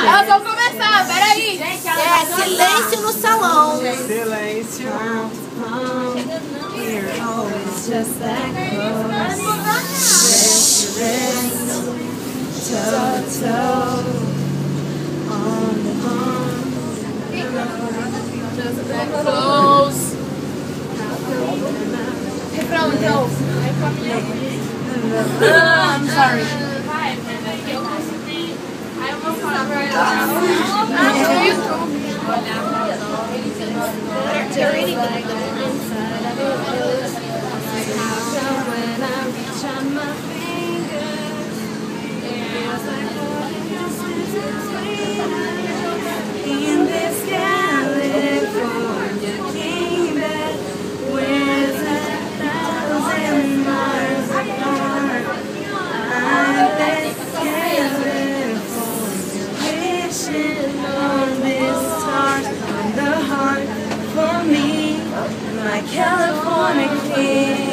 Calma, elas vão começar, peraí. É, silêncio no salão. Silêncio. Close. Refrão, então. Ah, I'm sorry. They're reading the inside of So when I reach California.